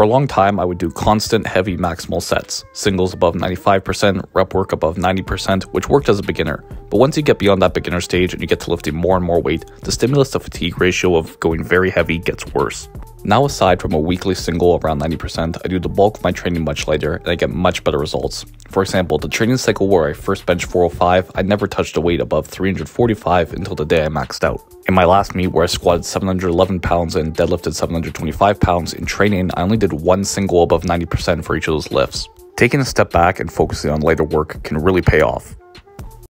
For a long time, I would do constant heavy maximal sets, singles above 95%, rep work above 90%, which worked as a beginner. But once you get beyond that beginner stage and you get to lifting more and more weight, the stimulus to fatigue ratio of going very heavy gets worse. Now, aside from a weekly single around 90%, I do the bulk of my training much later and I get much better results. For example, the training cycle where I first bench 405, I never touched a weight above 345 until the day I maxed out. In my last meet, where I squatted 711 pounds and deadlifted 725 pounds in training, I only did one single above 90% for each of those lifts. Taking a step back and focusing on lighter work can really pay off.